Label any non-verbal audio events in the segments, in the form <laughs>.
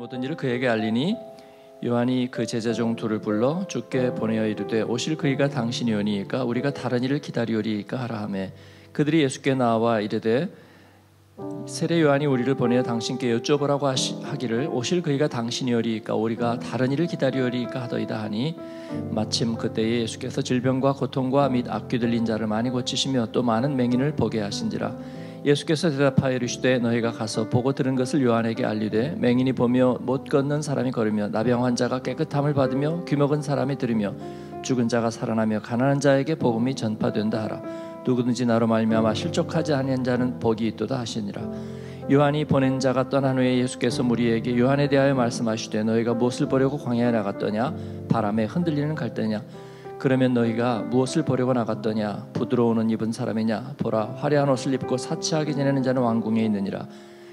모든 일을 그에게 알리니 요한이 그 제자 중 둘을 불러 주께 보내어 이르되 오실 그이가 당신이오니까 우리가 다른 일을 기다리오리까 하라 하매 그들이 예수께 나와 이르되 세례 요한이 우리를 보내어 당신께 여쭤보라고 하시, 하기를 오실 그이가 당신이오리까 우리가 다른 일을 기다리오리까 하더이다 하니 마침 그때에 예수께서 질병과 고통과 및 악귀 들린 자를 많이 고치시며 또 많은 맹인을 보게 하신지라 예수께서 대답하여 이르시되 너희가 가서 보고 들은 것을 요한에게 알리되 맹인이 보며 못 걷는 사람이 걸으며 나병 환자가 깨끗함을 받으며 귀먹은 사람이 들으며 죽은 자가 살아나며 가난한 자에게 복음이 전파된다 하라. 누구든지 나로 말미암아 실족하지 아니한 자는 복이 있도다 하시니라. 요한이 보낸 자가 떠난 후에 예수께서 무리에게 요한에 대하여 말씀하시되 너희가 무엇을 보려고 광야에 나갔더냐? 바람에 흔들리는 갈대냐 그러면 너희가 무엇을 보려고 나갔더냐? 부드러운 옷 입은 사람이냐? 보라 화려한 옷을 입고 사치하게 지내는 자는 왕궁에 있느니라.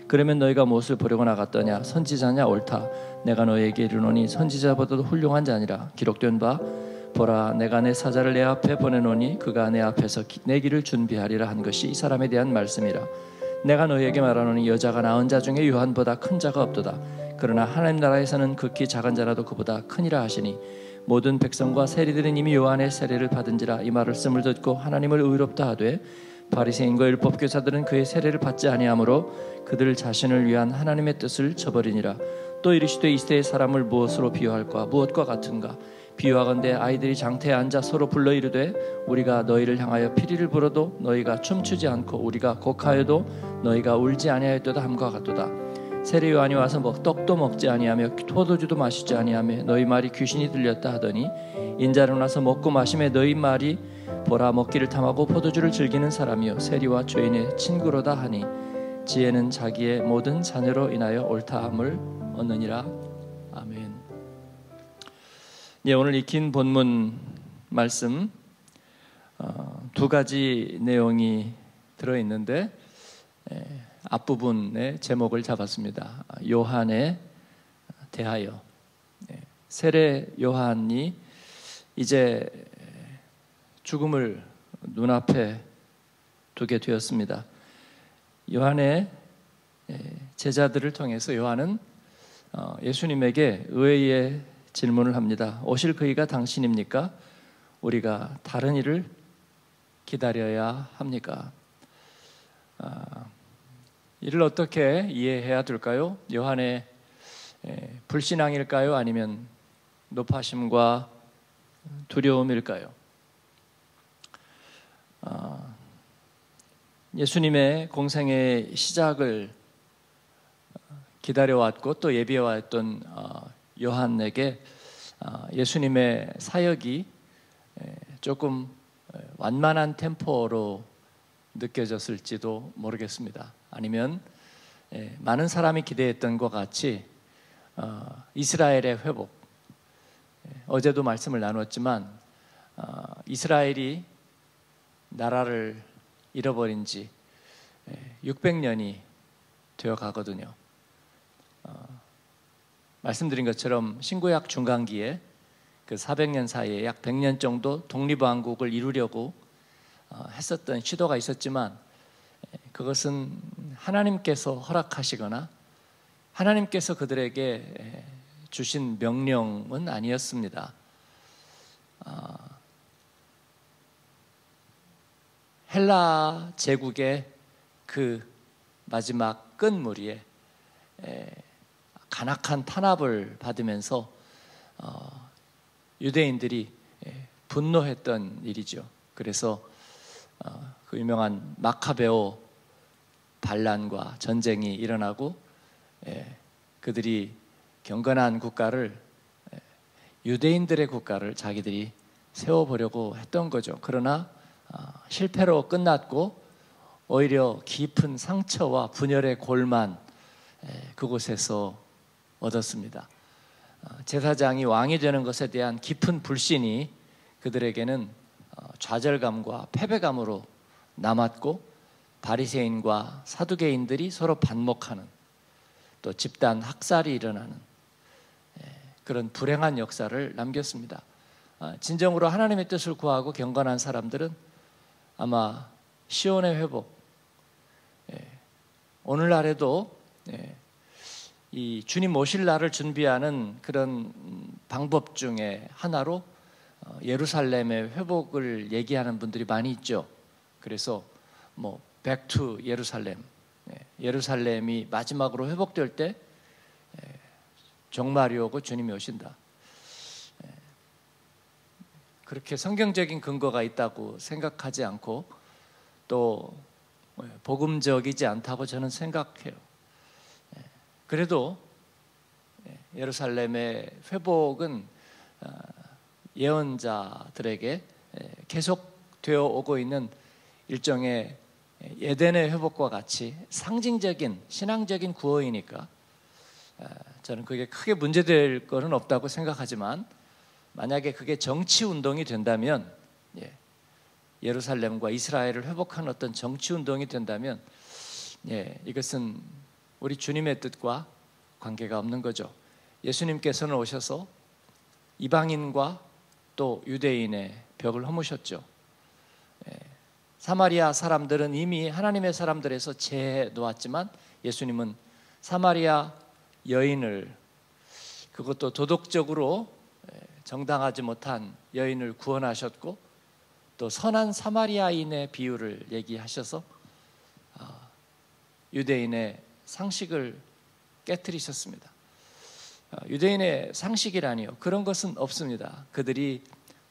그러면 너희가 무엇을 보려고 나갔더냐? 선지자냐? 옳다. 내가 너희에게 이르노니 선지자보다도 훌륭한 자니라. 기록된 바 보라 내가 내 사자를 내 앞에 보내노니 그가 내 앞에서 내 길을 준비하리라 한 것이 이 사람에 대한 말씀이라. 내가 너희에게 말하노니 여자가 낳은 자 중에 요한보다 큰 자가 없도다. 그러나 하나님 나라에서는 극히 작은 자라도 그보다 크니라 하시니 모든 백성과 세리들은 이미 요한의 세례를 받은지라 이 말을 씀을 듣고 하나님을 의롭다 하되 바리새인과 율법 교사들은 그의 세례를 받지 아니하므로 그들 자신을 위한 하나님의 뜻을 저버리니라. 또 이르시되 이 시대의 사람을 무엇으로 비유할까? 무엇과 같은가? 비유하건대 아이들이 장태에 앉아 서로 불러 이르되 우리가 너희를 향하여 피리를 불어도 너희가 춤추지 않고 우리가 곡하여도 너희가 울지 아니하였도다 함과 같도다 세례 요한이 와서 먹 떡도 먹지 아니하며 포도주도 마시지 아니하며 너희 말이 귀신이 들렸다 하더니 인자로 나서 먹고 마심에 너희 말이 보라 먹기를 탐하고 포도주를 즐기는 사람이요 세리와 죄인의 친구로다 하니 지혜는 자기의 모든 자녀로 인하여 옳다함을 얻느니라 아멘. 예, 오늘 익힌 본문 말씀 어, 두 가지 내용이 들어 있는데. 예, 앞부분의 제목을 잡았습니다. 요한에 대하여 네. 세례 요한이 이제 죽음을 눈앞에 두게 되었습니다. 요한의 제자들을 통해서 요한은 어, 예수님에게 의의 질문을 합니다. 오실 그이가 당신입니까? 우리가 다른 일을 기다려야 합니까? 아, 이를 어떻게 이해해야 될까요? 요한의 불신앙일까요? 아니면 높아심과 두려움일까요? 아, 예수님의 공생의 시작을 기다려왔고 또 예비해왔던 어, 요한에게 아, 예수님의 사역이 조금 완만한 템포로 느껴졌을지도 모르겠습니다. 아니면 예, 많은 사람이 기대했던 것 같이 어, 이스라엘의 회복. 예, 어제도 말씀을 나눴지만 어, 이스라엘이 나라를 잃어버린 지 600년이 예, 되어 가거든요. 어, 말씀드린 것처럼 신구약 중간기에 그 400년 사이에 약 100년 정도 독립왕국을 이루려고 했었던 시도가 있었지만 그것은 하나님께서 허락하시거나 하나님께서 그들에게 주신 명령은 아니었습니다. 아, 헬라 제국의 그 마지막 끝무리에 간악한 탄압을 받으면서 어, 유대인들이 분노했던 일이죠. 그래서 어, 그 유명한 마카베오 반란과 전쟁이 일어나고 예, 그들이 경건한 국가를 예, 유대인들의 국가를 자기들이 세워보려고 했던 거죠. 그러나 어, 실패로 끝났고 오히려 깊은 상처와 분열의 골만 예, 그곳에서 얻었습니다. 어, 제사장이 왕이 되는 것에 대한 깊은 불신이 그들에게는 어, 좌절감과 패배감으로 남았고 바리새인과 사두개인들이 서로 반목하는 또 집단 학살이 일어나는 예, 그런 불행한 역사를 남겼습니다. 아, 진정으로 하나님의 뜻을 구하고 경건한 사람들은 아마 시온의 회복, 예, 오늘날에도 예, 이 주님 오실 날을 준비하는 그런 방법 중에 하나로 어, 예루살렘의 회복을 얘기하는 분들이 많이 있죠. 그래서 뭐 백투 예루살렘, 예, 예루살렘이 마지막으로 회복될 때 예, 종말이 오고 주님이 오신다. 예, 그렇게 성경적인 근거가 있다고 생각하지 않고 또 복음적이지 않다고 저는 생각해요. 그래도 예루살렘의 회복은 어, 예언자들에게 계속 되어 오고 있는 일종의 예덴의 회복과 같이 상징적인 신앙적인 구호이니까 저는 그게 크게 문제될 것은 없다고 생각하지만 만약에 그게 정치 운동이 된다면 예, 예루살렘과 이스라엘을 회복하는 어떤 정치 운동이 된다면 예, 이것은 우리 주님의 뜻과 관계가 없는 거죠. 예수님께서는 오셔서 이방인과 또 유대인의 벽을 허무셨죠. 예, 사마리아 사람들은 이미 하나님의 사람들에서 제해 놓았지만 예수님은 사마리아 여인을 그것도 도덕적으로 예, 정당하지 못한 여인을 구원하셨고 또 선한 사마리아인의 비유를 얘기하셔서 아, 유대인의 상식을 깨뜨리셨습니다. 아, 유대인의 상식이라니요. 그런 것은 없습니다. 그들이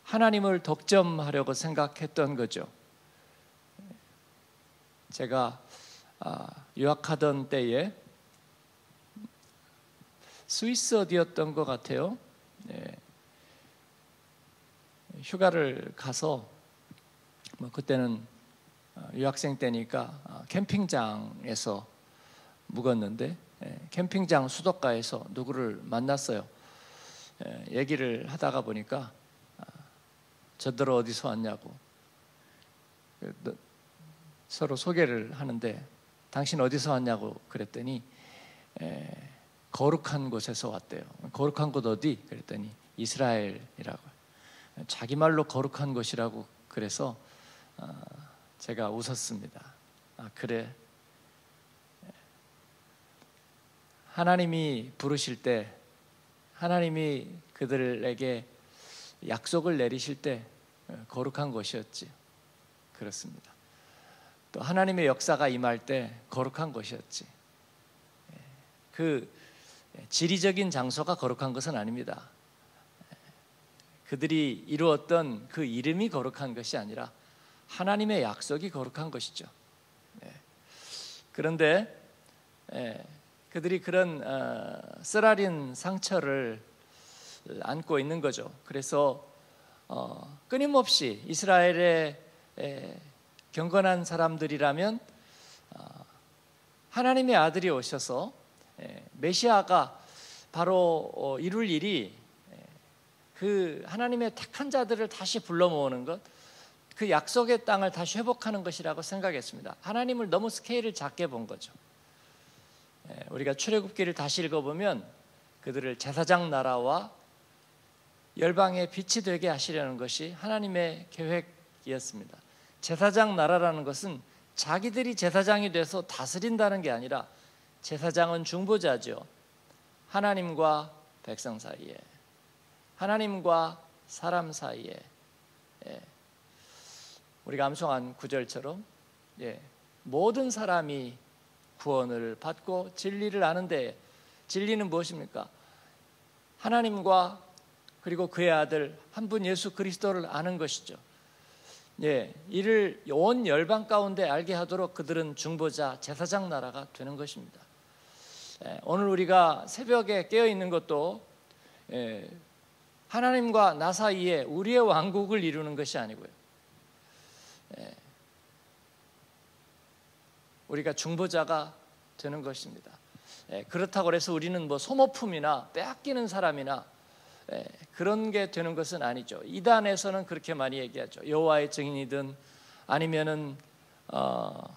하나님을 독점하려고 생각했던 거죠. 제가 아, 유학하던 때에 스위스 어디였던 것 같아요. 네. 휴가를 가서 뭐 그때는 어, 유학생 때니까 어, 캠핑장에서 묵었는데 예, 캠핑장 수도가에서 누구를 만났어요. 예, 얘기를 하다가 보니까 아, 저들 어디서 왔냐고 그, 서로 소개를 하는데 당신 어디서 왔냐고 그랬더니 예, 거룩한 곳에서 왔대요. 거룩한 곳 어디? 그랬더니 이스라엘이라고. 자기 말로 거룩한 곳이라고 그래서 아, 제가 웃었습니다. 아 그래 하나님이 부르실 때 하나님이 그들에게 약속을 내리실 때 어, 거룩한 것이었지. 그렇습니다. 또 하나님의 역사가 임할 때 거룩한 것이었지. 예, 그 지리적인 장소가 거룩한 것은 아닙니다. 예, 그들이 이루었던 그 이름이 거룩한 것이 아니라 하나님의 약속이 거룩한 것이죠. 예, 그런데 그들이 그런 어, 쓰라린 상처를 안고 있는 거죠. 그래서 어, 끊임없이 이스라엘의 에, 경건한 사람들이라면 어, 하나님의 아들이 오셔서 에, 메시아가 바로 어, 이룰 일이 에, 그 하나님의 택한 자들을 다시 불러 모으는 것, 그 약속의 땅을 다시 회복하는 것이라고 생각했습니다. 하나님을 너무 스케일을 작게 본 거죠. 예, 우리가 출애굽기를 다시 읽어보면 그들을 제사장 나라와 열방의 빛이 되게 하시려는 것이 하나님의 계획이었습니다. 제사장 나라라는 것은 자기들이 제사장이 돼서 다스린다는 게 아니라 제사장은 중보자죠. 하나님과 백성 사이에, 하나님과 사람 사이에, 예. 우리가 암송한 구절처럼 예. 모든 사람이 구원을 받고 진리를 아는데 진리는 무엇입니까? 하나님과 그리고 그의 아들 한 분 예수 그리스도를 아는 것이죠. 예, 이를 온 열방 가운데 알게 하도록 그들은 중보자 제사장 나라가 되는 것입니다. 예, 오늘 우리가 새벽에 깨어 있는 것도 예, 하나님과 나 사이에 우리의 왕국을 이루는 것이 아니고요. 예, 우리가 중보자가 되는 것입니다. 예, 그렇다고 해서 우리는 뭐 소모품이나 빼앗기는 사람이나 예, 그런 게 되는 것은 아니죠. 이단에서는 그렇게 많이 얘기하죠. 여호와의 증인이든 아니면은 어,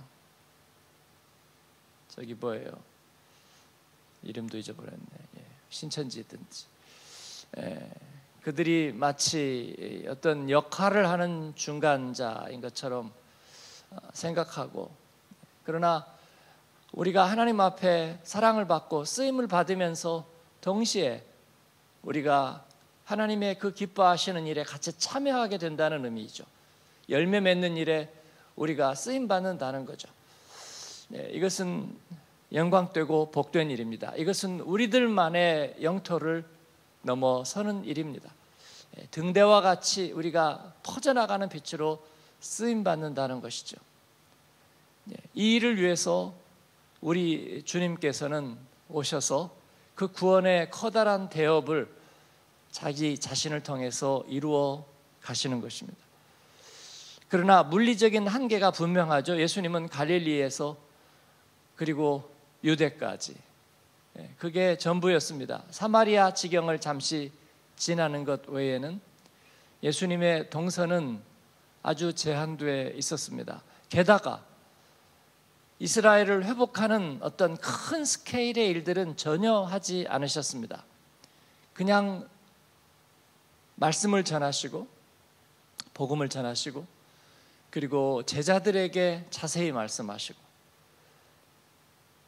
저기 뭐예요? 이름도 잊어버렸네. 예, 신천지든지. 예, 그들이 마치 어떤 역할을 하는 중간자인 것처럼 어, 생각하고 그러나 우리가 하나님 앞에 사랑을 받고 쓰임을 받으면서 동시에 우리가 하나님의 그 기뻐하시는 일에 같이 참여하게 된다는 의미죠. 열매 맺는 일에 우리가 쓰임 받는다는 거죠. 네, 이것은 영광되고 복된 일입니다. 이것은 우리들만의 영토를 넘어서는 일입니다. 네, 등대와 같이 우리가 퍼져나가는 빛으로 쓰임 받는다는 것이죠. 네, 이 일을 위해서 우리 주님께서는 오셔서 그 구원의 커다란 대업을 자기 자신을 통해서 이루어 가시는 것입니다. 그러나 물리적인 한계가 분명하죠. 예수님은 갈릴리에서 그리고 유대까지 예, 그게 전부였습니다. 사마리아 지경을 잠시 지나는 것 외에는 예수님의 동선은 아주 제한되어 있었습니다. 게다가 이스라엘을 회복하는 어떤 큰 스케일의 일들은 전혀 하지 않으셨습니다. 그냥 말씀을 전하시고 복음을 전하시고 그리고 제자들에게 자세히 말씀하시고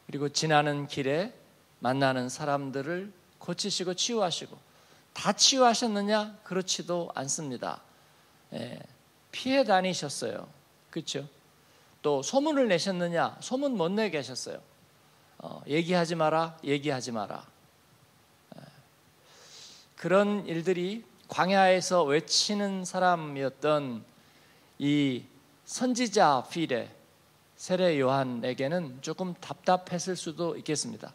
그리고 지나는 길에 만나는 사람들을 고치시고 치유하시고 다 치유하셨느냐? 그렇지도 않습니다. 예, 피해 다니셨어요. 그렇죠? 또 소문을 내셨느냐? 소문 못 내게 하셨어요. 어, 얘기하지 마라, 얘기하지 마라. 예. 그런 일들이 광야에서 외치는 사람이었던 이 선지자 필에 세례 요한에게는 조금 답답했을 수도 있겠습니다.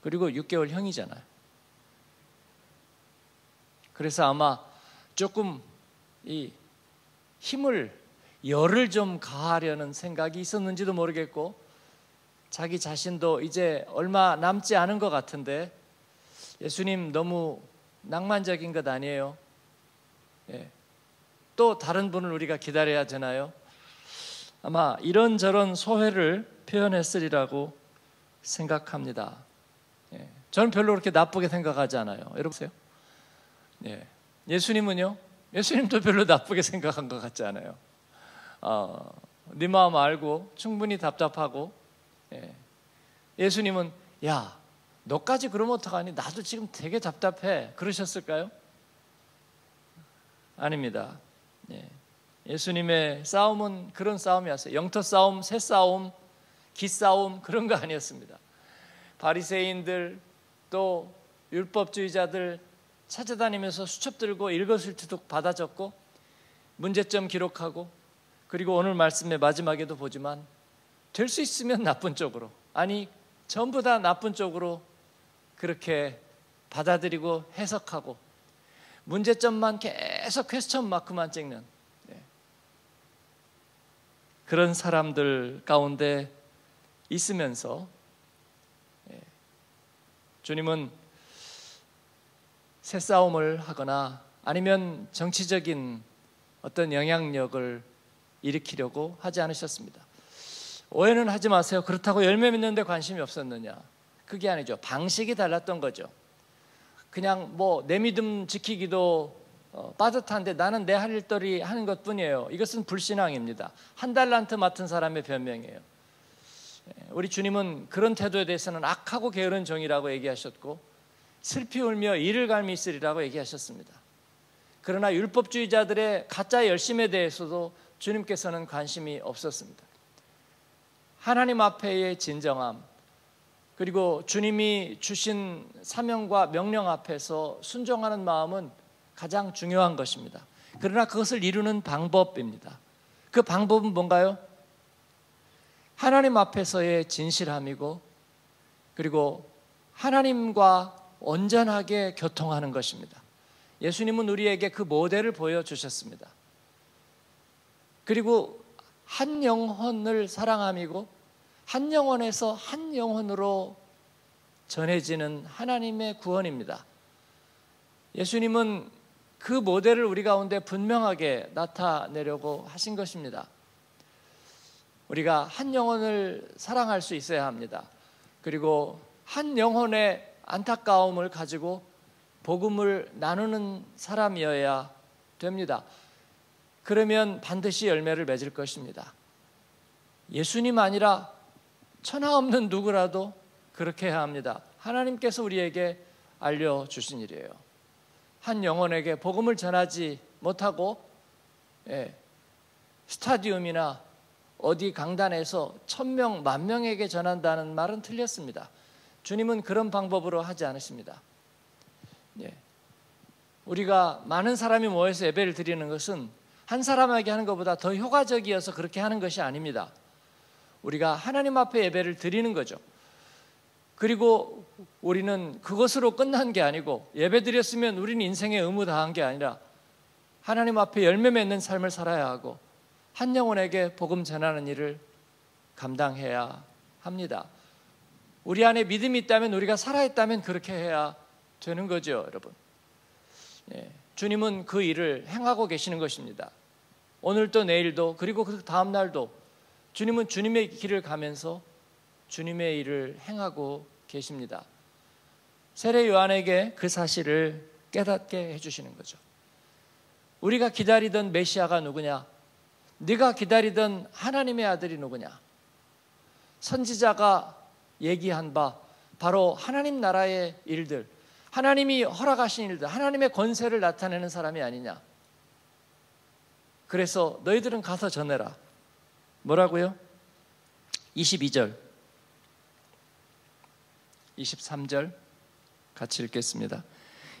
그리고 6개월 형이잖아요. 그래서 아마 조금 이 힘을 열을 좀 가하려는 생각이 있었는지도 모르겠고 자기 자신도 이제 얼마 남지 않은 것 같은데 예수님 너무 낭만적인 것 아니에요? 예. 또 다른 분을 우리가 기다려야 되나요? 아마 이런저런 소회를 표현했으리라고 생각합니다. 예. 저는 별로 그렇게 나쁘게 생각하지 않아요. 여러분 보세요. 예. 예수님은요? 예수님도 별로 나쁘게 생각한 것 같지 않아요. 어, 네 마음 알고 충분히 답답하고 예. 예수님은 야 너까지 그러면 어떡하니 나도 지금 되게 답답해 그러셨을까요? 아닙니다. 예. 예수님의 싸움은 그런 싸움이었어요. 영터 싸움, 새 싸움, 기 싸움 그런 거 아니었습니다. 바리새인들 또 율법주의자들 찾아다니면서 수첩 들고 읽어을투둑 받아 적고 문제점 기록하고 그리고 오늘 말씀의 마지막에도 보지만 될 수 있으면 나쁜 쪽으로 아니 전부 다 나쁜 쪽으로 그렇게 받아들이고 해석하고 문제점만 계속 퀘스천 마크만 찍는 네. 그런 사람들 가운데 있으면서 네. 주님은 새 싸움을 하거나 아니면 정치적인 어떤 영향력을 일으키려고 하지 않으셨습니다. 오해는 하지 마세요. 그렇다고 열매 맺는데 관심이 없었느냐? 그게 아니죠. 방식이 달랐던 거죠. 그냥 뭐 내 믿음 지키기도 어, 빠듯한데 나는 내 할 일들이 하는 것 뿐이에요. 이것은 불신앙입니다. 한 달란트 맡은 사람의 변명이에요. 예, 우리 주님은 그런 태도에 대해서는 악하고 게으른 종이라고 얘기하셨고 슬피 울며 이를 갈미 있으리라고 얘기하셨습니다. 그러나 율법주의자들의 가짜 열심에 대해서도 주님께서는 관심이 없었습니다. 하나님 앞에의 진정함, 그리고 주님이 주신 사명과 명령 앞에서 순종하는 마음은 가장 중요한 것입니다. 그러나 그것을 이루는 방법입니다. 그 방법은 뭔가요? 하나님 앞에서의 진실함이고, 그리고 하나님과 온전하게 교통하는 것입니다. 예수님은 우리에게 그 모델을 보여주셨습니다. 그리고 한 영혼을 사랑함이고 한 영혼에서 한 영혼으로 전해지는 하나님의 구원입니다. 예수님은 그 모델을 우리 가운데 분명하게 나타내려고 하신 것입니다. 우리가 한 영혼을 사랑할 수 있어야 합니다. 그리고 한 영혼의 안타까움을 가지고 복음을 나누는 사람이어야 됩니다. 그러면 반드시 열매를 맺을 것입니다. 예수님 아니라 천하 없는 누구라도 그렇게 해야 합니다. 하나님께서 우리에게 알려주신 일이에요. 한 영혼에게 복음을 전하지 못하고 예, 스타디움이나 어디 강단에서 천명 만 명에게 전한다는 말은 틀렸습니다. 주님은 그런 방법으로 하지 않으십니다. 예. 우리가 많은 사람이 모여서 예배를 드리는 것은 한 사람에게 하는 것보다 더 효과적이어서 그렇게 하는 것이 아닙니다. 우리가 하나님 앞에 예배를 드리는 거죠. 그리고 우리는 그것으로 끝난 게 아니고 예배 드렸으면 우리는 인생의 의무 다한 게 아니라 하나님 앞에 열매 맺는 삶을 살아야 하고 한 영혼에게 복음 전하는 일을 감당해야 합니다. 우리 안에 믿음이 있다면 우리가 살아있다면 그렇게 해야 되는 거죠, 여러분. 예, 주님은 그 일을 행하고 계시는 것입니다. 오늘도 내일도 그리고 그 다음 날도 주님은 주님의 길을 가면서 주님의 일을 행하고 계십니다. 세례 요한에게 그 사실을 깨닫게 해주시는 거죠. 우리가 기다리던 메시아가 누구냐? 네가 기다리던 하나님의 아들이 누구냐? 선지자가 얘기한 바 바로 하나님 나라의 일들, 하나님이 허락하신 일들, 하나님의 권세를 나타내는 사람이 아니냐? 그래서 너희들은 가서 전해라. 뭐라고요? 22절. 23절 같이 읽겠습니다.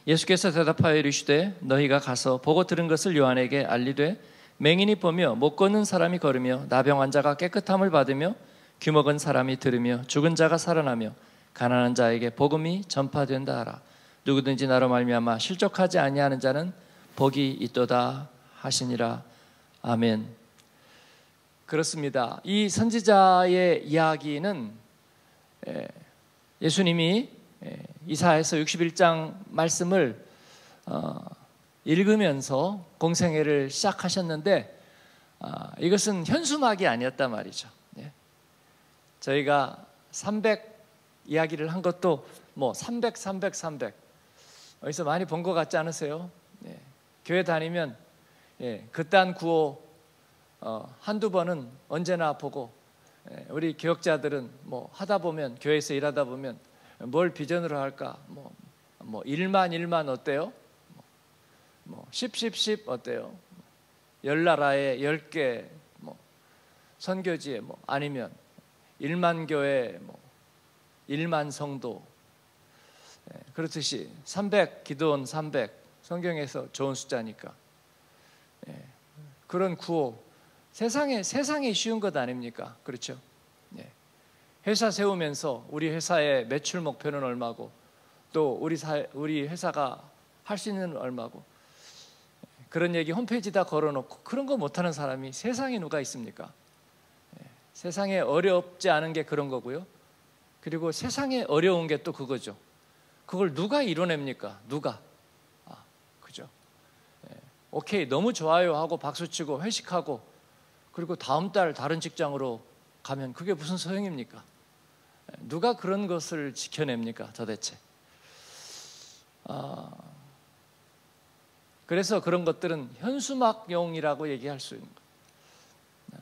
예수께서 대답하여 이르시되 너희가 가서 보고 들은 것을 요한에게 알리되 맹인이 보며 못 걷는 사람이 걸으며 나병 환자가 깨끗함을 받으며 귀먹은 사람이 들으며 죽은 자가 살아나며 가난한 자에게 복음이 전파된다 하라. 누구든지 나로 말미암아 실족하지 아니하는 자는 복이 있도다 하시니라. 아멘. 그렇습니다. 이 선지자의 이야기는 예수님이 이사에서 61장 말씀을 어, 읽으면서 공생애를 시작하셨는데 아, 이것은 현수막이 아니었단 말이죠. 예. 저희가 300 이야기를 한 것도 뭐 300, 300, 300 어디서 많이 본 것 같지 않으세요? 예. 교회 다니면 예, 그딴 구호 어, 한두 번은 언제나 보고 예, 우리 교역자들은 뭐 하다 보면 교회에서 일하다 보면 뭘 비전으로 할까? 뭐, 뭐 1만 1만 어때요? 뭐 10, 10, 10 어때요? 열 나라에 10개 뭐 선교지에 뭐 아니면 1만 교회 뭐 1만 성도 예, 그렇듯이 300 기도원 300 성경에서 좋은 숫자니까 예, 그런 구호 세상에 세상에 쉬운 것 아닙니까? 그렇죠? 예. 회사 세우면서 우리 회사의 매출 목표는 얼마고 또 우리 사, 우리 회사가 할 수 있는 얼마고 그런 얘기 홈페이지다 걸어놓고 그런 거 못하는 사람이 세상에 누가 있습니까? 예, 세상에 어렵지 않은 게 그런 거고요. 그리고 세상에 어려운 게 또 그거죠. 그걸 누가 이뤄냅니까? 누가? 아, 그죠? 예, 오케이 너무 좋아요 하고 박수치고 회식하고 그리고 다음 달 다른 직장으로 가면 그게 무슨 소용입니까? 예, 누가 그런 것을 지켜냅니까? 도대체? 아, 그래서 그런 것들은 현수막용이라고 얘기할 수 있는 거예요. 네.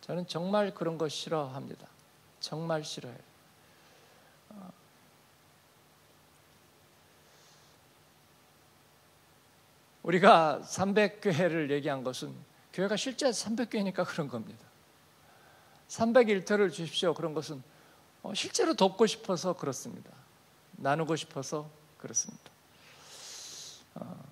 저는 정말 그런 거 싫어합니다. 정말 싫어해요. 우리가 300교회를 얘기한 것은 교회가 실제 300교회니까 그런 겁니다. 301터를 주십시오. 그런 것은 어, 실제로 돕고 싶어서 그렇습니다. 나누고 싶어서 그렇습니다. 어.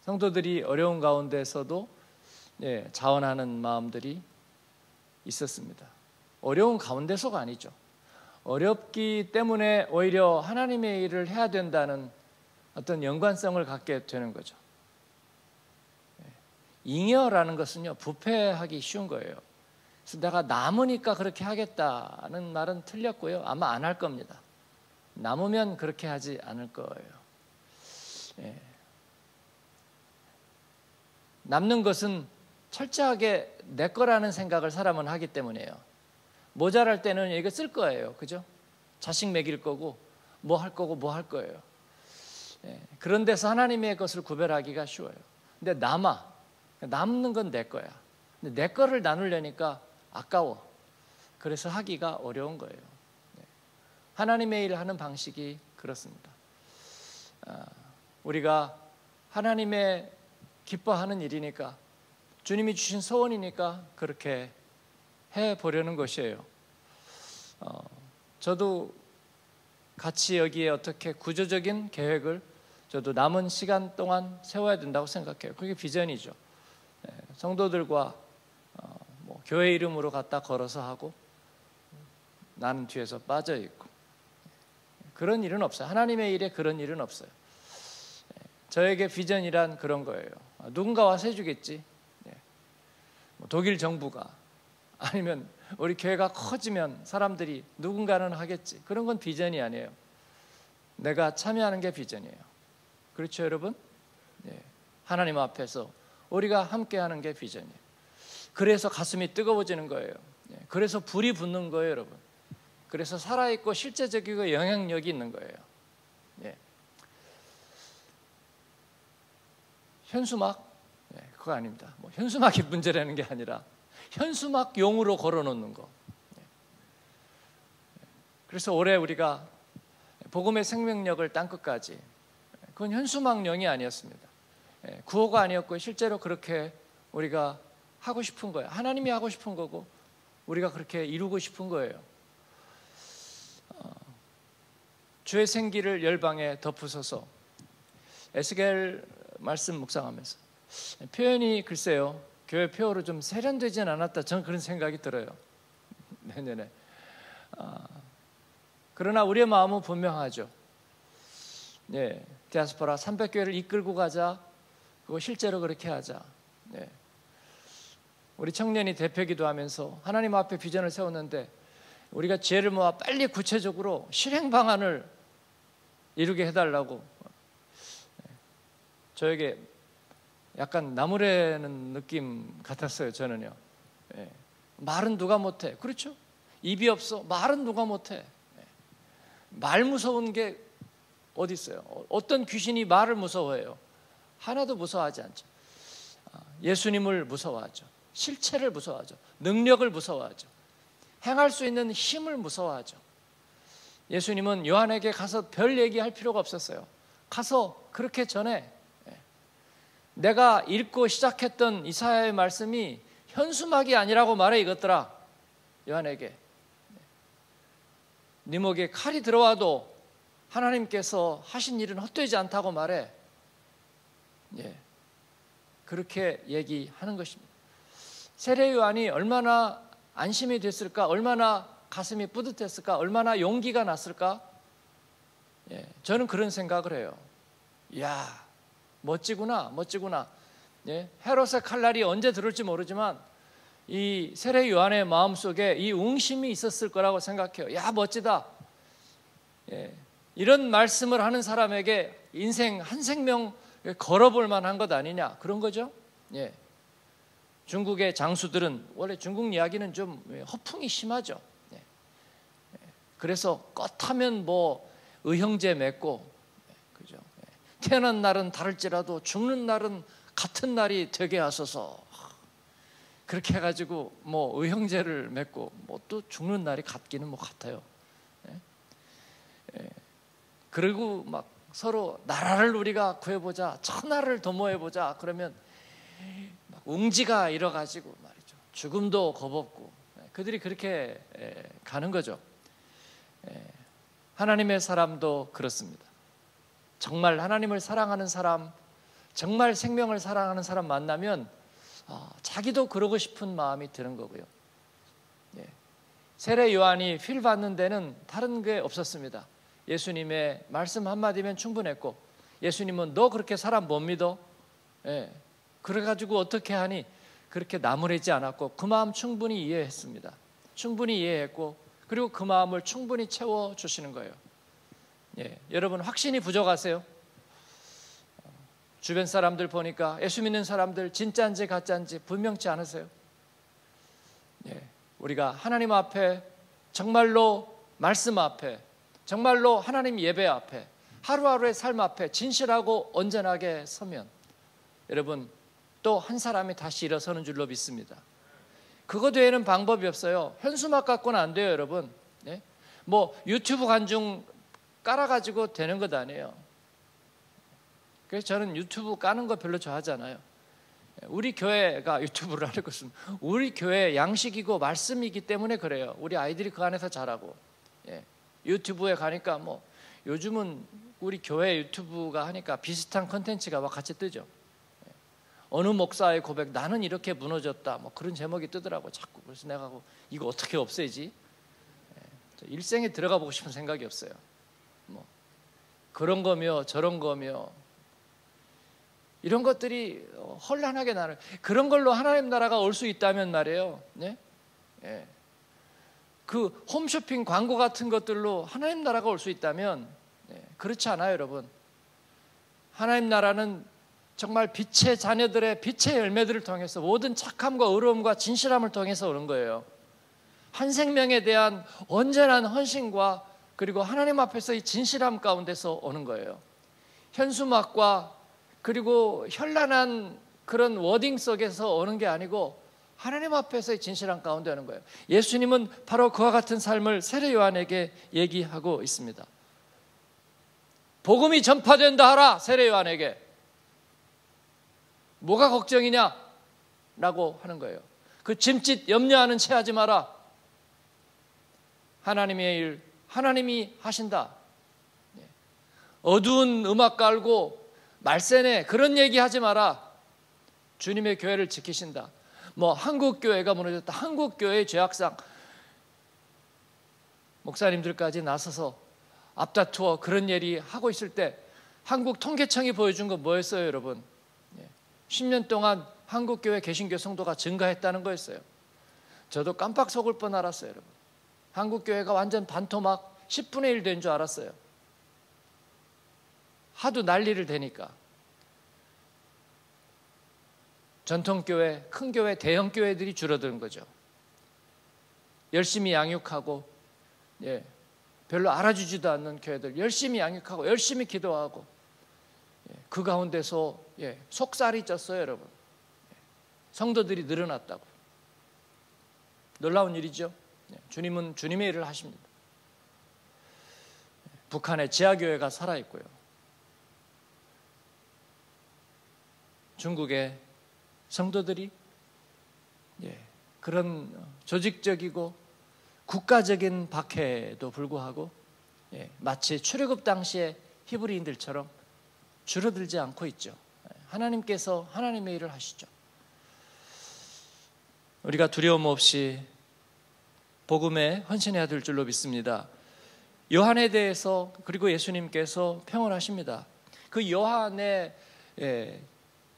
성도들이 어려운 가운데서도 예, 자원하는 마음들이 있었습니다. 어려운 가운데서가 아니죠. 어렵기 때문에 오히려 하나님의 일을 해야 된다는 어떤 연관성을 갖게 되는 거죠. 예, 잉여라는 것은요, 부패하기 쉬운 거예요. 그래서 내가 남으니까 그렇게 하겠다는 말은 틀렸고요. 아마 안 할 겁니다. 남으면 그렇게 하지 않을 거예요. 예. 남는 것은 철저하게 내 거라는 생각을 사람은 하기 때문이에요. 모자랄 때는 이거 쓸 거예요. 그죠? 자식 먹일 거고, 뭐 할 거고, 뭐 할 거예요. 예, 그런 데서 하나님의 것을 구별하기가 쉬워요. 근데 남아. 남는 건 내 거야. 근데 내 거를 나누려니까 아까워. 그래서 하기가 어려운 거예요. 네. 하나님의 일을 하는 방식이 그렇습니다. 아, 우리가 하나님의 기뻐하는 일이니까 주님이 주신 소원이니까 그렇게 해 보려는 것이에요. 어, 저도 같이 여기에 어떻게 구조적인 계획을 저도 남은 시간 동안 세워야 된다고 생각해요. 그게 비전이죠. 네, 성도들과 어, 뭐 교회 이름으로 갖다 걸어서 하고 나는 뒤에서 빠져 있고 그런 일은 없어요. 하나님의 일에 그런 일은 없어요. 네, 저에게 비전이란 그런 거예요. 아, 누군가 와서 해주겠지. 네, 뭐 독일 정부가 아니면 우리 교회가 커지면 사람들이 누군가는 하겠지. 그런 건 비전이 아니에요. 내가 참여하는 게 비전이에요. 그렇죠, 여러분? 네. 하나님 앞에서 우리가 함께하는 게 비전이에요. 그래서 가슴이 뜨거워지는 거예요. 네. 그래서 불이 붙는 거예요, 여러분. 그래서 살아있고 실제적이고 영향력이 있는 거예요. 네. 현수막? 네, 그거 아닙니다. 뭐 현수막이 <laughs> 문제라는 게 아니라 현수막 용으로 걸어놓는 거. 네. 그래서 올해 우리가 복음의 생명력을 땅 끝까지 그건 현수막용이 아니었습니다. 예, 구호가 아니었고 실제로 그렇게 우리가 하고 싶은 거예요. 하나님이 하고 싶은 거고 우리가 그렇게 이루고 싶은 거예요. 어, 주의 생기를 열방에 덮으소서. 에스겔 말씀 묵상하면서 표현이 글쎄요 교회 표어로 좀 세련되진 않았다. 저는 그런 생각이 들어요. <laughs> 내년에. 아, 그러나 우리의 마음은 분명하죠. 예, 디아스포라 300교회를 이끌고 가자. 그거 실제로 그렇게 하자. 예. 우리 청년이 대표기도 하면서 하나님 앞에 비전을 세웠는데 우리가 지혜를 모아 빨리 구체적으로 실행 방안을 이루게 해달라고 예. 저에게 약간 나무래는 느낌 같았어요. 저는요. 예. 말은 누가 못해? 그렇죠? 입이 없어. 말은 누가 못해? 예. 말 무서운 게 어디 있어요? 어떤 귀신이 말을 무서워해요? 하나도 무서워하지 않죠. 아, 예수님을 무서워하죠. 실체를 무서워하죠. 능력을 무서워하죠. 행할 수 있는 힘을 무서워하죠. 예수님은 요한에게 가서 별 얘기할 필요가 없었어요. 가서 그렇게 전해 내가 읽고 시작했던 이사야의 말씀이 현수막이 아니라고 말해 이것들아. 요한에게. 네 목에 칼이 들어와도 하나님께서 하신 일은 헛되지 않다고 말해. 예, 그렇게 얘기하는 것입니다. 세례 요한이 얼마나 안심이 됐을까? 얼마나 가슴이 뿌듯했을까? 얼마나 용기가 났을까? 예, 저는 그런 생각을 해요. 야 멋지구나, 멋지구나. 예? 헤롯의 칼날이 언제 들을지 모르지만 이 세례 요한의 마음 속에 이 웅심이 있었을 거라고 생각해요. 야 멋지다. 예. 이런 말씀을 하는 사람에게 인생 한 생명 걸어볼 만한 것 아니냐 그런 거죠. 예. 중국의 장수들은 원래 중국 이야기는 좀 허풍이 심하죠. 예. 예. 그래서 껐하면 뭐 의형제 맺고 태어난 날은 다를지라도 죽는 날은 같은 날이 되게 하소서. 그렇게 해가지고 뭐 의형제를 맺고 뭐 또 죽는 날이 같기는 뭐 같아요. 예? 예. 그리고 막 서로 나라를 우리가 구해보자, 천하를 도모해보자. 그러면 막 웅지가 일어가지고 말이죠. 죽음도 겁없고 예. 그들이 그렇게 예, 가는 거죠. 예. 하나님의 사람도 그렇습니다. 정말 하나님을 사랑하는 사람, 정말 생명을 사랑하는 사람 만나면 어, 자기도 그러고 싶은 마음이 드는 거고요. 예. 세례 요한이 필 받는 데는 다른 게 없었습니다. 예수님의 말씀 한마디면 충분했고 예수님은 너 그렇게 사람 못 믿어? 예. 그래가지고 어떻게 하니? 그렇게 나무래지 않았고 그 마음 충분히 이해했습니다. 충분히 이해했고 그리고 그 마음을 충분히 채워 주시는 거예요. 예, 여러분 확신이 부족하세요? 주변 사람들 보니까 예수 믿는 사람들 진짜인지 가짜인지 분명치 않으세요? 예, 우리가 하나님 앞에 정말로 말씀 앞에 정말로 하나님 예배 앞에 하루하루의 삶 앞에 진실하고 온전하게 서면 여러분 또 한 사람이 다시 일어서는 줄로 믿습니다. 그거 외에는 방법이 없어요. 현수막 갖고는 안 돼요, 여러분. 네? 뭐 유튜브 관중 깔아가지고 되는 것 아니에요. 그래서 저는 유튜브 까는 거 별로 좋아하잖아요. 우리 교회가 <laughs> 유튜브를 하는 것은 우리 교회 양식이고 말씀이기 때문에 그래요. 우리 아이들이 그 안에서 자라고. 예. 유튜브에 가니까 뭐 요즘은 우리 교회 유튜브가 하니까 비슷한 컨텐츠가 막 같이 뜨죠. 예. 어느 목사의 고백 나는 이렇게 무너졌다 뭐 그런 제목이 뜨더라고 자꾸 그래서 내가 이거 어떻게 없애지 예. 일생에 들어가 보고 싶은 생각이 없어요 뭐 그런 거며 저런 거며 이런 것들이 혼란하게 나는 그런 걸로 하나님 나라가 올 수 있다면 말이에요. 네? 예. 그 홈쇼핑 광고 같은 것들로 하나님 나라가 올 수 있다면 네. 그렇지 않아요, 여러분. 하나님 나라는 정말 빛의 자녀들의 빛의 열매들을 통해서 모든 착함과 의로움과 진실함을 통해서 오는 거예요. 한 생명에 대한 온전한 헌신과 그리고 하나님 앞에서 이 진실함 가운데서 오는 거예요. 현수막과 그리고 현란한 그런 워딩 속에서 오는 게 아니고 하나님 앞에서의 진실한 가운데 오는 거예요. 예수님은 바로 그와 같은 삶을 세례 요한에게 얘기하고 있습니다. 복음이 전파된다 하라 세례 요한에게 뭐가 걱정이냐? 라고 하는 거예요. 그 짐짓 염려하는 채 하지 마라. 하나님의 일, 하나님이 하신다. 네. 어두운 음악 깔고 말세네 그런 얘기 하지 마라. 주님의 교회를 지키신다. 뭐 한국 교회가 무너졌다. 한국 교회의 죄악상 목사님들까지 나서서 앞다투어 그런 얘기 하고 있을 때 한국 통계청이 보여준 건 뭐였어요, 여러분? 10년 동안 한국 교회 개신교 성도가 증가했다는 거였어요. 저도 깜빡 속을 뻔 알았어요, 여러분. 한국 교회가 완전 반토막 10분의 1 된 줄 알았어요. 하도 난리를 대니까. 전통교회, 큰 교회, 대형 교회들이 줄어드는 거죠. 열심히 양육하고, 예, 별로 알아주지도 않는 교회들 열심히 양육하고, 열심히 기도하고, 예, 그 가운데서 예, 속살이 쪘어요, 여러분. 예, 성도들이 늘어났다고. 놀라운 일이죠. 예, 주님은 주님의 일을 하십니다. 예, 북한의 지하교회가 살아있고요. 중국의 성도들이 예, 그런 조직적이고 국가적인 박해도 불구하고 예, 마치 출애굽 당시의 히브리인들처럼 줄어들지 않고 있죠. 하나님께서 하나님의 일을 하시죠. 우리가 두려움 없이 복음에 헌신해야 될 줄로 믿습니다. 요한에 대해서 그리고 예수님께서 평언하십니다. 그 요한의 예,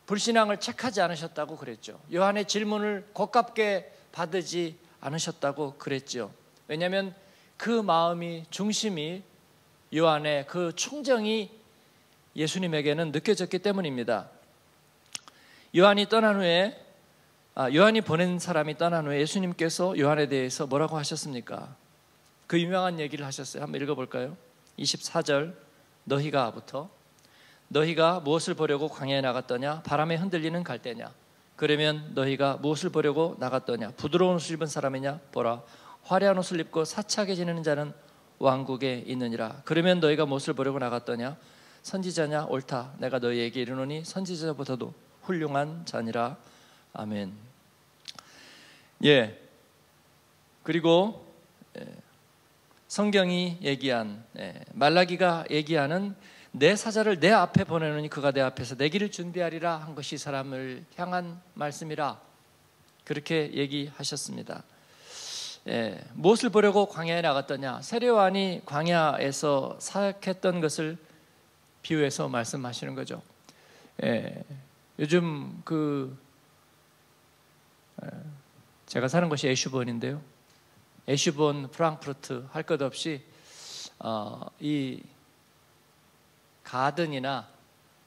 불신앙을 책하지 않으셨다고 그랬죠. 요한의 질문을 고깝게 받으지 않으셨다고 그랬죠. 왜냐하면 그 마음이 중심이 요한의 그 충정이 예수님에게는 느껴졌기 때문입니다. 요한이 떠난 후에 아, 요한이 보낸 사람이 떠난 후에 예수님께서 요한에 대해서 뭐라고 하셨습니까? 그 유명한 얘기를 하셨어요. 한번 읽어볼까요? 24절 너희가부터 너희가 무엇을 보려고 광야에 나갔더냐? 바람에 흔들리는 갈대냐? 그러면 너희가 무엇을 보려고 나갔더냐? 부드러운 옷을 입은 사람이냐? 보라, 화려한 옷을 입고 사차게 지내는 자는 왕국에 있느니라. 그러면 너희가 무엇을 보려고 나갔더냐? 선지자냐? 옳다. 내가 너희에게 이르노니 선지자보다도 훌륭한 자니라. 아멘. 예. 그리고 예, 성경이 얘기한 예, 말라기가 얘기하는 내 사자를 내 앞에 보내노니 그가 내 앞에서 내 길을 준비하리라 한 것이 사람을 향한 말씀이라 그렇게 얘기하셨습니다. 예, 무엇을 보려고 광야에 나갔더냐? 세례요한이 광야에서 사역했던 것을 비유해서 말씀하시는 거죠. 예, 요즘 그 예, 제가 사는 곳이 에슈본인데요. 에슈본, 프랑크푸르트 할 것 없이 어, 이 가든이나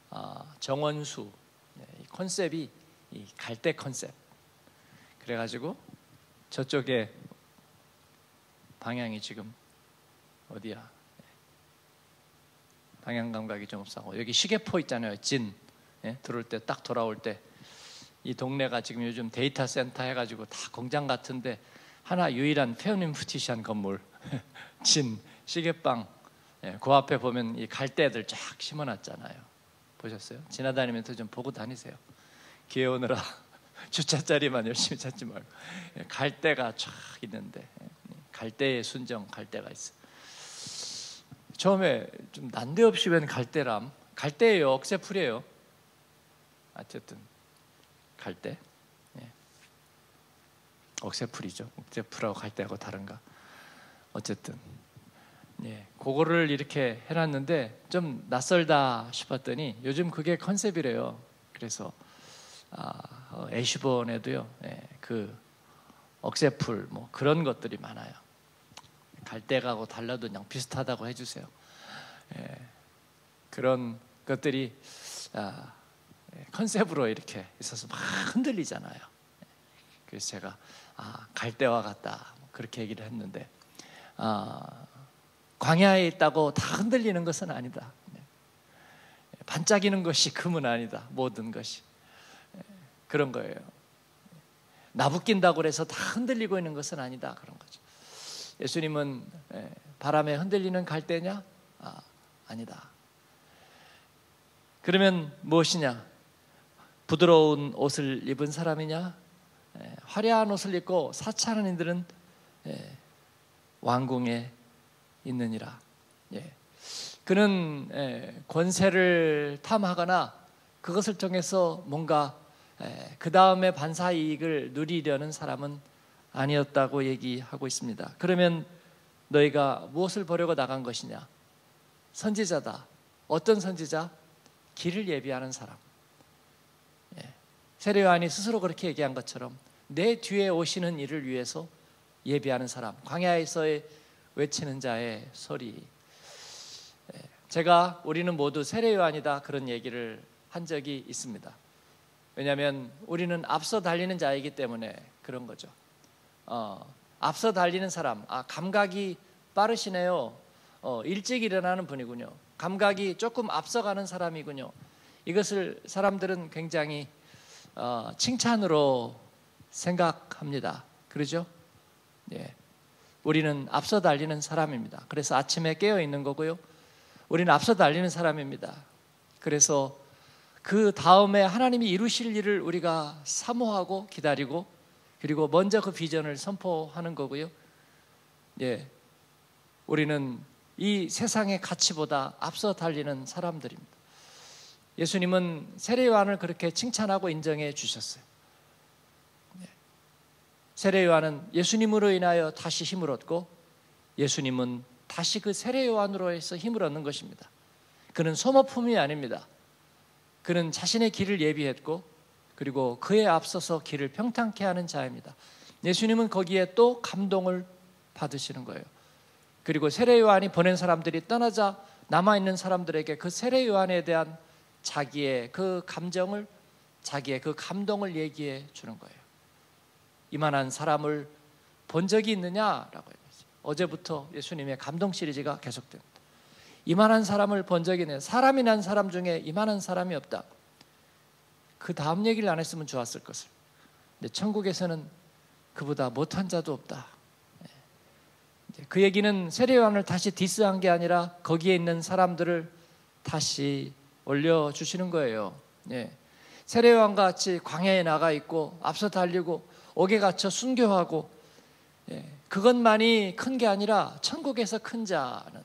어, 정원수 네, 컨셉이 갈대 컨셉. 그래가지고 저쪽에 방향이 지금 어디야? 네. 방향 감각이 좀 없고 여기 시계포 있잖아요. 진 예? 들어올 때 딱 돌아올 때 이 동네가 지금 요즘 데이터 센터 해가지고 다 공장 같은데 하나 유일한 페어님 푸티시한 건물 <laughs> 진 시계방 예, 그 앞에 보면 이 갈대들 쫙 심어놨잖아요. 보셨어요? 지나다니면서 좀 보고 다니세요. 기회 오느라 <laughs> 주차 자리만 열심히 찾지 말고 예, 갈대가 쫙 있는데 예, 갈대의 순정 갈대가 있어. 처음에 좀 난데없이 웬 갈대람 갈대예요 억새풀이에요. 어쨌든 갈대. 예. 억새풀이죠. 억새풀하고 갈대하고 다른가. 어쨌든 예, 그거를 이렇게 해놨는데 좀 낯설다 싶었더니 요즘 그게 컨셉이래요. 그래서 아, 어, 애쉬본에도요, 예, 그 억새풀 뭐 그런 것들이 많아요. 갈대가고 달라도 그냥 비슷하다고 해주세요. 예, 그런 것들이 아, 예, 컨셉으로 이렇게 있어서 막 흔들리잖아요. 그래서 제가 아, 갈대와 같다 뭐 그렇게 얘기를 했는데 아, 광야에 있다고 다 흔들리는 것은 아니다. 네. 반짝이는 것이 금은 아니다. 모든 것이 예, 그런 거예요. 나부낀다고 해서 다 흔들리고 있는 것은 아니다. 그런 거죠. 예수님은 예, 바람에 흔들리는 갈대냐? 아, 아니다. 그러면 무엇이냐? 부드러운 옷을 입은 사람이냐? 예, 화려한 옷을 입고 사치하는 이들은 예, 왕궁에 있느니라. 예. 그는 예, 권세를 탐하거나 그것을 통해서 뭔가 예, 그 다음에 반사 이익을 누리려는 사람은 아니었다고 얘기하고 있습니다. 그러면 너희가 무엇을 보려고 나간 것이냐? 선지자다. 어떤 선지자? 길을 예비하는 사람. 세례 요한이 스스로 그렇게 얘기한 것처럼 내 뒤에 오시는 일을 위해서 예비하는 사람, 광야에서의 외치는 자의 소리. 제가 우리는 모두 세례 요한이다 그런 얘기를 한 적이 있습니다. 왜냐하면 우리는 앞서 달리는 자이기 때문에 그런 거죠. 어, 앞서 달리는 사람, 아 감각이 빠르시네요. 어, 일찍 일어나는 분이군요. 감각이 조금 앞서가는 사람이군요. 이것을 사람들은 굉장히 어, 칭찬으로 생각합니다. 그러죠? 예. 우리는 앞서 달리는 사람입니다. 그래서 아침에 깨어 있는 거고요. 우리는 앞서 달리는 사람입니다. 그래서 그 다음에 하나님이 이루실 일을 우리가 사모하고 기다리고 그리고 먼저 그 비전을 선포하는 거고요. 예. 우리는 이 세상의 가치보다 앞서 달리는 사람들입니다. 예수님은 세례요한을 그렇게 칭찬하고 인정해 주셨어요. 네. 세례요한은 예수님으로 인하여 다시 힘을 얻고 예수님은 다시 그 세례요한으로 해서 힘을 얻는 것입니다. 그는 소모품이 아닙니다. 그는 자신의 길을 예비했고 그리고 그에 앞서서 길을 평탄케 하는 자입니다. 예수님은 거기에 또 감동을 받으시는 거예요. 그리고 세례 요한이 보낸 사람들이 떠나자 남아 있는 사람들에게 그 세례 요한에 대한 자기의 그 감정을 자기의 그 감동을 얘기해 주는 거예요. 이만한 사람을 본 적이 있느냐라고 해야지. 어제부터 예수님의 감동 시리즈가 계속됩니다. 이만한 사람을 본 적이 있는 사람이 난 사람 중에 이만한 사람이 없다. 그 다음 얘기를 안 했으면 좋았을 것을. 근데 천국에서는 그보다 못한 자도 없다. 네. 그 얘기는 세례요한을 다시 디스한 게 아니라 거기에 있는 사람들을 다시 올려 주시는 거예요. 예. 세례요한 같이 광야에 나가 있고 앞서 달리고 옥에 갇혀 순교하고 예. 그것만이 큰 게 아니라 천국에서 큰 자는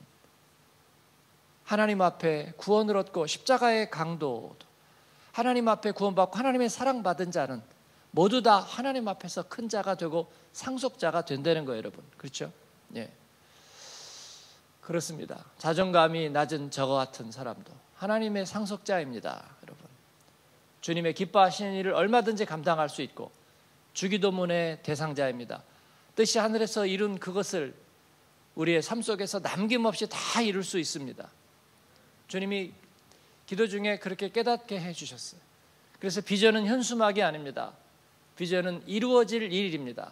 하나님 앞에 구원을 얻고 십자가의 강도 하나님 앞에 구원받고 하나님의 사랑받은 자는 모두 다 하나님 앞에서 큰 자가 되고 상속자가 된다는 거예요, 여러분. 그렇죠? 예. 그렇습니다. 자존감이 낮은 저거 같은 사람도 하나님의 상속자입니다, 여러분. 주님의 기뻐하시는 일을 얼마든지 감당할 수 있고 주기도문의 대상자입니다. 뜻이 하늘에서 이룬 그것을 우리의 삶 속에서 남김없이 다 이룰 수 있습니다. 주님이 기도 중에 그렇게 깨닫게 해 주셨어요. 그래서 비전은 현수막이 아닙니다. 비전은 이루어질 일입니다.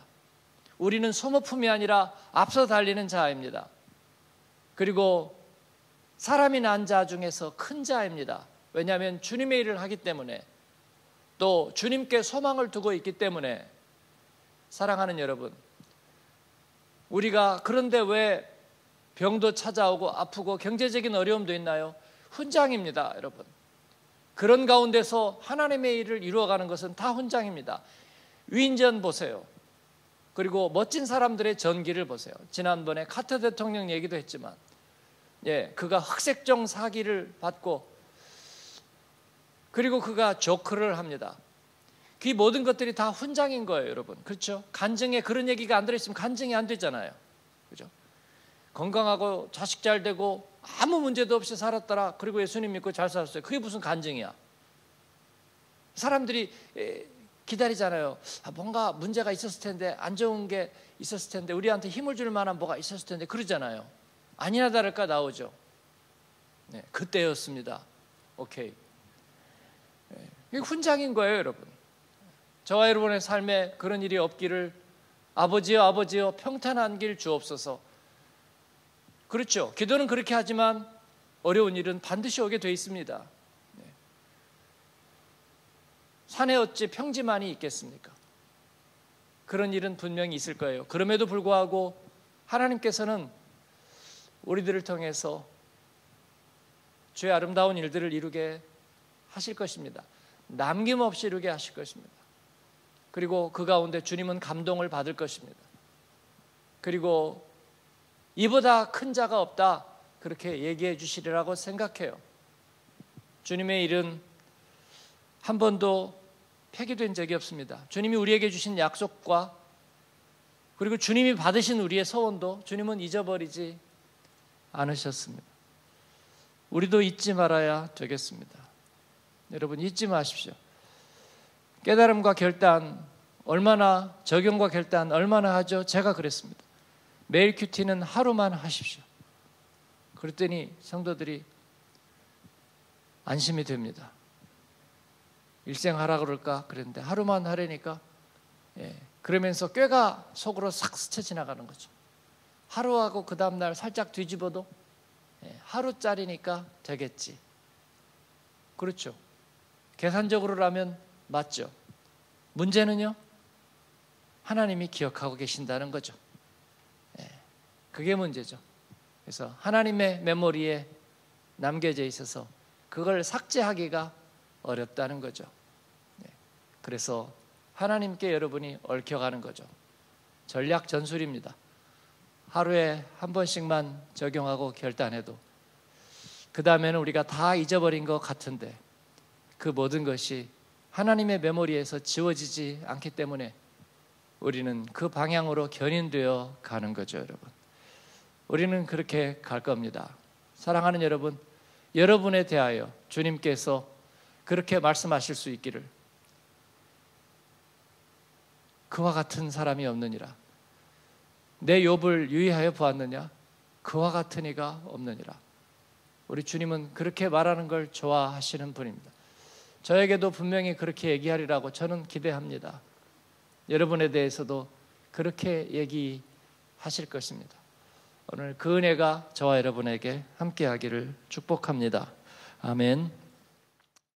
우리는 소모품이 아니라 앞서 달리는 자입니다. 그리고 사람이 난 자 중에서 큰 자입니다. 왜냐하면 주님의 일을 하기 때문에 또 주님께 소망을 두고 있기 때문에 사랑하는 여러분, 우리가 그런데 왜 병도 찾아오고 아프고 경제적인 어려움도 있나요? 훈장입니다, 여러분. 그런 가운데서 하나님의 일을 이루어가는 것은 다 훈장입니다. 위인전 보세요. 그리고 멋진 사람들의 전기를 보세요. 지난번에 카터 대통령 얘기도 했지만, 예, 그가 흑색종 사기를 받고, 그리고 그가 조크를 합니다. 그 모든 것들이 다 훈장인 거예요, 여러분. 그렇죠? 간증에 그런 얘기가 안 들어있으면 간증이 안 되잖아요. 그죠? 건강하고 자식 잘 되고 아무 문제도 없이 살았더라. 그리고 예수님 믿고 잘 살았어요. 그게 무슨 간증이야? 사람들이 기다리잖아요. 아, 뭔가 문제가 있었을 텐데 안 좋은 게 있었을 텐데 우리한테 힘을 줄 만한 뭐가 있었을 텐데 그러잖아요. 아니나 다를까 나오죠. 네, 그때였습니다. 오케이. 네, 이게 훈장인 거예요, 여러분. 저와 여러분의 삶에 그런 일이 없기를 아버지여 아버지여 평탄한 길 주옵소서. 그렇죠. 기도는 그렇게 하지만 어려운 일은 반드시 오게 돼 있습니다. 산에 어찌 평지만이 있겠습니까? 그런 일은 분명히 있을 거예요. 그럼에도 불구하고 하나님께서는 우리들을 통해서 주의 아름다운 일들을 이루게 하실 것입니다. 남김없이 이루게 하실 것입니다. 그리고 그 가운데 주님은 감동을 받을 것입니다. 그리고 이보다 큰 자가 없다. 그렇게 얘기해 주시리라고 생각해요. 주님의 일은 한 번도 폐기된 적이 없습니다. 주님이 우리에게 주신 약속과 그리고 주님이 받으신 우리의 소원도 주님은 잊어버리지 않으셨습니다. 우리도 잊지 말아야 되겠습니다. 여러분 잊지 마십시오. 깨달음과 결단 얼마나 적용과 결단 얼마나 하죠? 제가 그랬습니다. 매일 큐티는 하루만 하십시오. 그랬더니 성도들이 안심이 됩니다. 일생 하라 그럴까 그랬는데 하루만 하려니까 예, 그러면서 꾀가 속으로 싹 스쳐 지나가는 거죠. 하루하고 그 다음날 살짝 뒤집어도 예, 하루짜리니까 되겠지. 그렇죠. 계산적으로라면 맞죠. 문제는요. 하나님이 기억하고 계신다는 거죠. 예, 그게 문제죠. 그래서 하나님의 메모리에 남겨져 있어서 그걸 삭제하기가 어렵다는 거죠. 네. 그래서 하나님께 여러분이 얽혀가는 거죠. 전략 전술입니다. 하루에 한 번씩만 적용하고 결단해도 그 다음에는 우리가 다 잊어버린 것 같은데 그 모든 것이 하나님의 메모리에서 지워지지 않기 때문에 우리는 그 방향으로 견인되어 가는 거죠, 여러분. 우리는 그렇게 갈 겁니다. 사랑하는 여러분, 여러분에 대하여 주님께서 그렇게 말씀하실 수 있기를 그와 같은 사람이 없느니라 내 욥을 유의하여 보았느냐? 그와 같은 이가 없느니라. 우리 주님은 그렇게 말하는 걸 좋아하시는 분입니다. 저에게도 분명히 그렇게 얘기하리라고 저는 기대합니다. 여러분에 대해서도 그렇게 얘기하실 것입니다. 오늘 그 은혜가 저와 여러분에게 함께하기를 축복합니다. 아멘